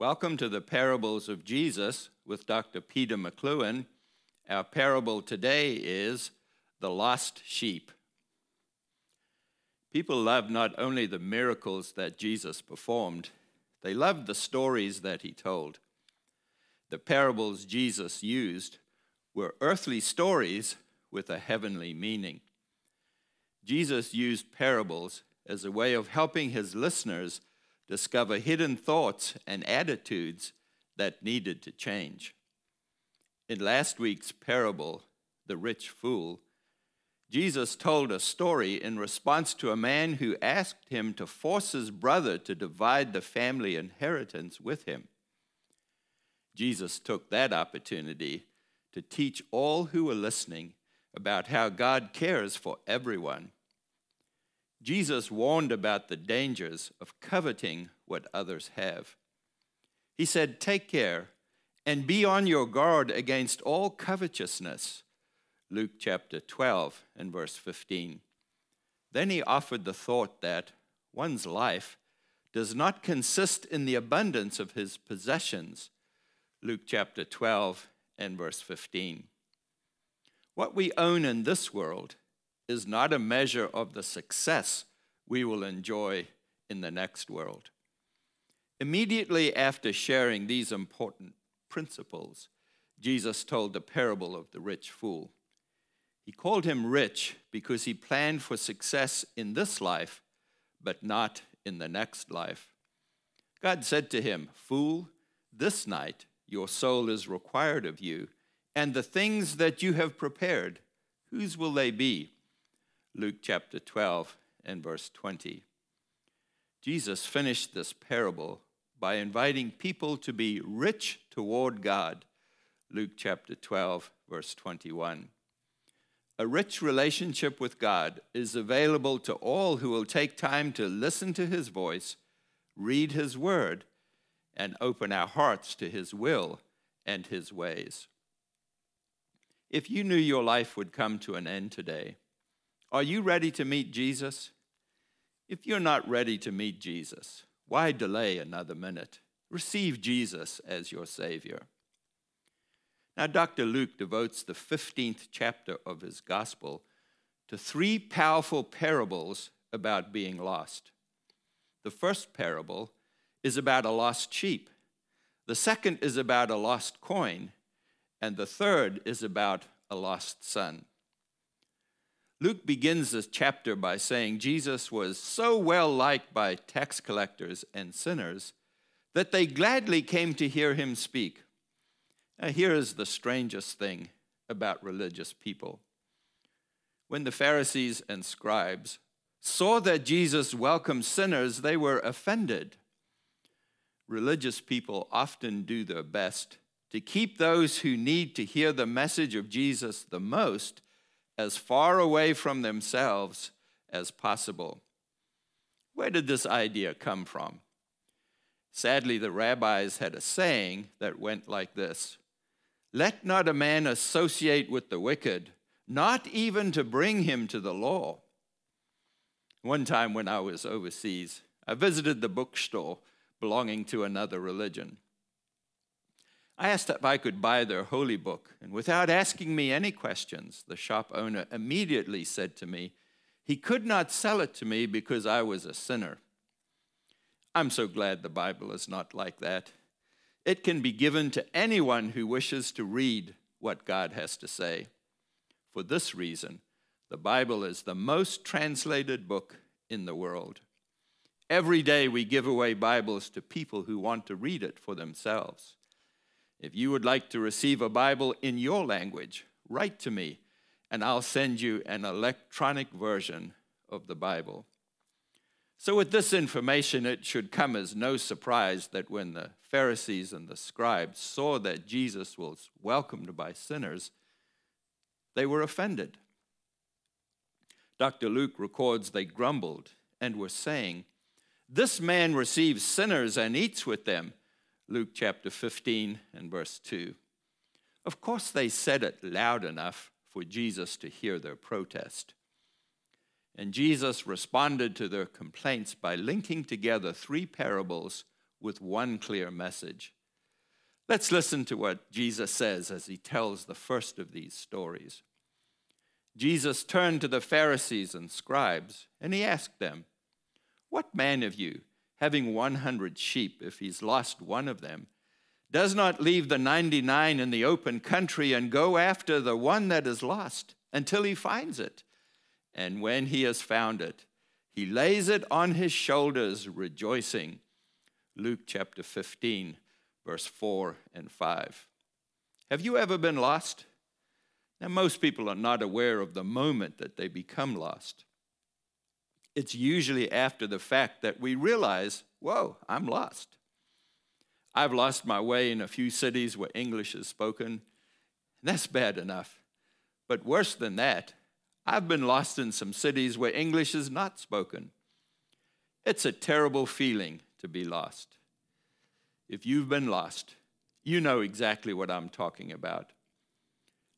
Welcome to the Parables of Jesus with Dr. Peter McLewin. Our parable today is The Lost Sheep. People love not only the miracles that Jesus performed, they loved the stories that he told. The parables Jesus used were earthly stories with a heavenly meaning. Jesus used parables as a way of helping his listeners discover hidden thoughts and attitudes that needed to change. In last week's parable, The Rich Fool, Jesus told a story in response to a man who asked him to force his brother to divide the family inheritance with him. Jesus took that opportunity to teach all who were listening about how God cares for everyone Jesus warned about the dangers of coveting what others have. He said, Take care and be on your guard against all covetousness. Luke chapter 12 and verse 15. Then he offered the thought that one's life does not consist in the abundance of his possessions. Luke chapter 12 and verse 15. What we own in this world is not a measure of the success we will enjoy in the next world. Immediately after sharing these important principles, Jesus told the parable of the rich fool. He called him rich because he planned for success in this life, but not in the next life. God said to him, Fool, this night your soul is required of you, and the things that you have prepared, whose will they be? Luke chapter 12 and verse 20. Jesus finished this parable by inviting people to be rich toward God. Luke chapter 12, verse 21. A rich relationship with God is available to all who will take time to listen to his voice, read his word, and open our hearts to his will and his ways. If you knew your life would come to an end today, are you ready to meet Jesus? If you're not ready to meet Jesus, why delay another minute? Receive Jesus as your Savior. Now, Dr. Luke devotes the 15th chapter of his gospel to three powerful parables about being lost. The first parable is about a lost sheep, the second is about a lost coin, and the third is about a lost son. Luke begins this chapter by saying Jesus was so well liked by tax collectors and sinners that they gladly came to hear him speak. Now, here is the strangest thing about religious people. When the Pharisees and scribes saw that Jesus welcomed sinners, they were offended. Religious people often do their best to keep those who need to hear the message of Jesus the most as far away from themselves as possible. Where did this idea come from? Sadly, the rabbis had a saying that went like this Let not a man associate with the wicked, not even to bring him to the law. One time when I was overseas, I visited the bookstore belonging to another religion. I asked if I could buy their holy book, and without asking me any questions, the shop owner immediately said to me, he could not sell it to me because I was a sinner. I'm so glad the Bible is not like that. It can be given to anyone who wishes to read what God has to say. For this reason, the Bible is the most translated book in the world. Every day we give away Bibles to people who want to read it for themselves. If you would like to receive a Bible in your language, write to me and I'll send you an electronic version of the Bible. So, with this information, it should come as no surprise that when the Pharisees and the scribes saw that Jesus was welcomed by sinners, they were offended. Dr. Luke records they grumbled and were saying, This man receives sinners and eats with them. Luke chapter 15 and verse 2. Of course, they said it loud enough for Jesus to hear their protest. And Jesus responded to their complaints by linking together three parables with one clear message. Let's listen to what Jesus says as he tells the first of these stories. Jesus turned to the Pharisees and scribes, and he asked them, What man of you, having 100 sheep, if he's lost one of them, does not leave the 99 in the open country and go after the one that is lost until he finds it? And when he has found it, he lays it on his shoulders, rejoicing. Luke chapter 15, verse 4 and 5. Have you ever been lost? Now, most people are not aware of the moment that they become lost. It's usually after the fact that we realize, whoa, I'm lost. I've lost my way in a few cities where English is spoken. That's bad enough. But worse than that, I've been lost in some cities where English is not spoken. It's a terrible feeling to be lost. If you've been lost, you know exactly what I'm talking about.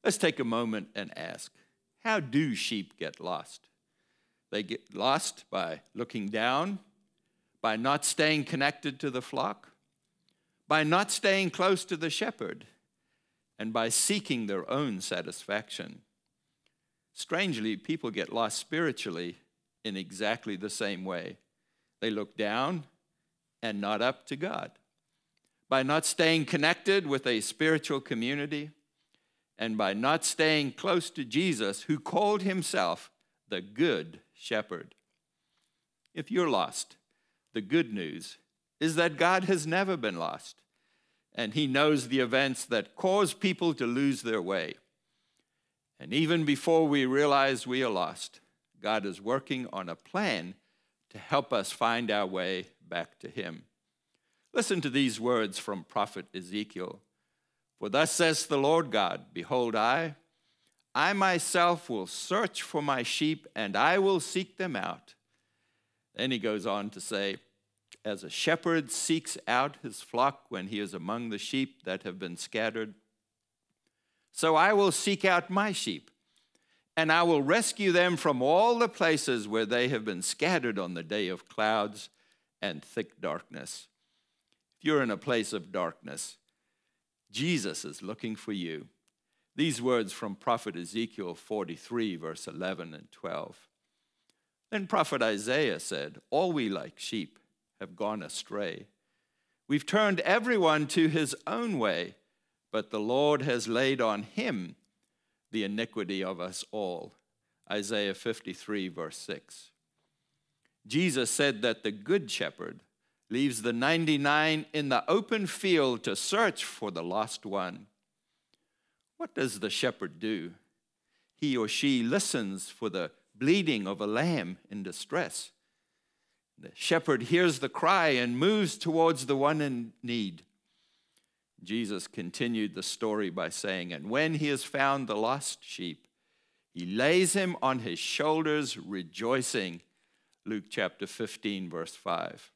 Let's take a moment and ask how do sheep get lost? They get lost by looking down, by not staying connected to the flock, by not staying close to the shepherd, and by seeking their own satisfaction. Strangely, people get lost spiritually in exactly the same way. They look down and not up to God. By not staying connected with a spiritual community, and by not staying close to Jesus, who called himself the Good Shepherd. If you're lost, the good news is that God has never been lost, and he knows the events that cause people to lose their way. And even before we realize we are lost, God is working on a plan to help us find our way back to him. Listen to these words from prophet Ezekiel. For thus says the Lord God Behold, I, I myself will search for my sheep, and I will seek them out. Then he goes on to say, As a shepherd seeks out his flock when he is among the sheep that have been scattered, so I will seek out my sheep, and I will rescue them from all the places where they have been scattered on the day of clouds and thick darkness. If you're in a place of darkness, Jesus is looking for you. These words from prophet Ezekiel 43, verse 11 and 12. Then prophet Isaiah said, All we like sheep have gone astray. We've turned everyone to his own way, but the Lord has laid on him the iniquity of us all. Isaiah 53, verse 6. Jesus said that the good shepherd leaves the 99 in the open field to search for the lost one. What does the shepherd do? He or she listens for the bleating of a lamb in distress. The shepherd hears the cry and moves towards the one in need. Jesus continued the story by saying, And when he has found the lost sheep, he lays him on his shoulders, rejoicing. Luke chapter 15, verse 5.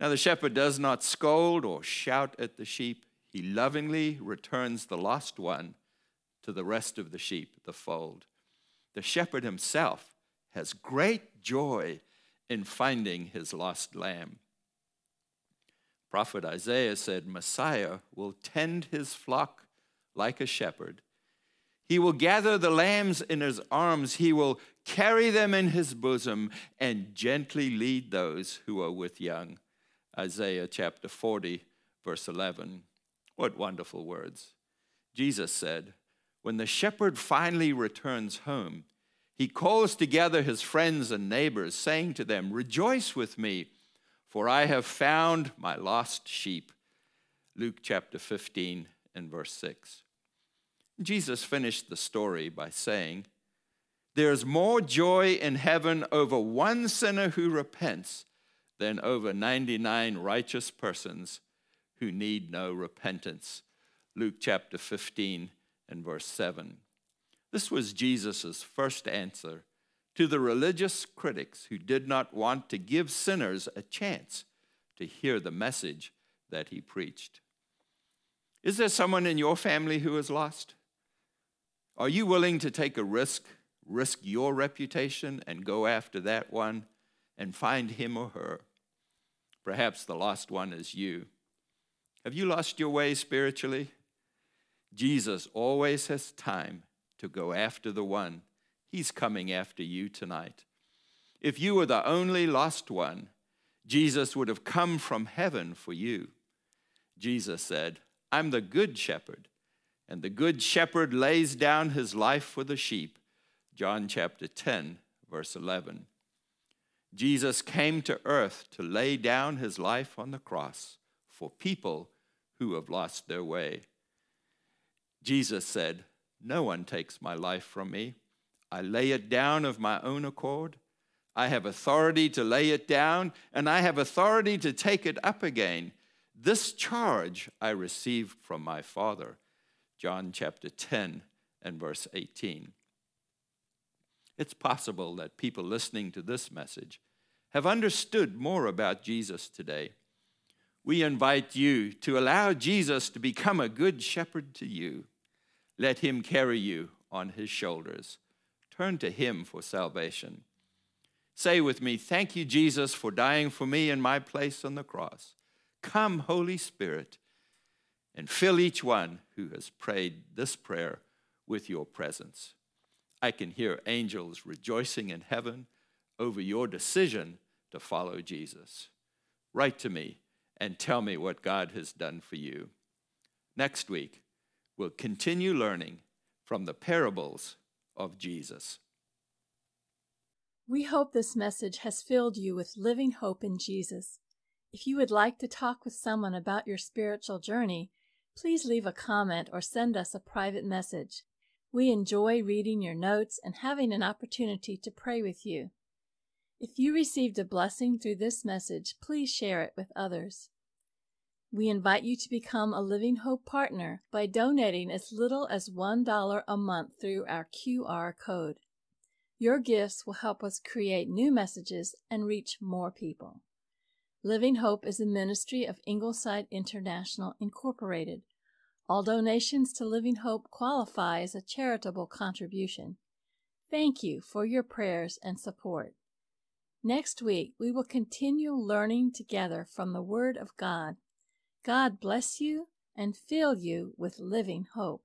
Now, the shepherd does not scold or shout at the sheep. He lovingly returns the lost one to the rest of the sheep, the fold. The shepherd himself has great joy in finding his lost lamb. Prophet Isaiah said, Messiah will tend his flock like a shepherd. He will gather the lambs in his arms. He will carry them in his bosom and gently lead those who are with young. Isaiah chapter 40, verse 11. What wonderful words. Jesus said, When the shepherd finally returns home, he calls together his friends and neighbors, saying to them, Rejoice with me, for I have found my lost sheep. Luke chapter 15 and verse 6. Jesus finished the story by saying, There's more joy in heaven over one sinner who repents than over 99 righteous persons who need no repentance. Luke chapter 15 and verse 7. This was Jesus' first answer to the religious critics who did not want to give sinners a chance to hear the message that he preached. Is there someone in your family who is lost? Are you willing to take a risk, risk your reputation, and go after that one and find him or her? Perhaps the lost one is you. Have you lost your way spiritually? Jesus always has time to go after the one. He's coming after you tonight. If you were the only lost one, Jesus would have come from heaven for you. Jesus said, I'm the good shepherd, and the good shepherd lays down his life for the sheep. John chapter 10, verse 11. Jesus came to earth to lay down his life on the cross for people who have lost their way. Jesus said, No one takes my life from me. I lay it down of my own accord. I have authority to lay it down, and I have authority to take it up again. This charge I received from my Father. John chapter 10 and verse 18. It's possible that people listening to this message have understood more about Jesus today. We invite you to allow Jesus to become a good shepherd to you. Let him carry you on his shoulders. Turn to him for salvation. Say with me, Thank you, Jesus, for dying for me in my place on the cross. Come, Holy Spirit, and fill each one who has prayed this prayer with your presence. I can hear angels rejoicing in heaven over your decision to follow Jesus. Write to me and tell me what God has done for you. Next week, we'll continue learning from the parables of Jesus. We hope this message has filled you with living hope in Jesus. If you would like to talk with someone about your spiritual journey, please leave a comment or send us a private message. We enjoy reading your notes and having an opportunity to pray with you. If you received a blessing through this message, please share it with others. We invite you to become a Living Hope partner by donating as little as $1 a month through our QR code. Your gifts will help us create new messages and reach more people. Living Hope is a ministry of Ingleside International Incorporated. All donations to Living Hope qualify as a charitable contribution. Thank you for your prayers and support. Next week, we will continue learning together from the Word of God. God bless you and fill you with living hope.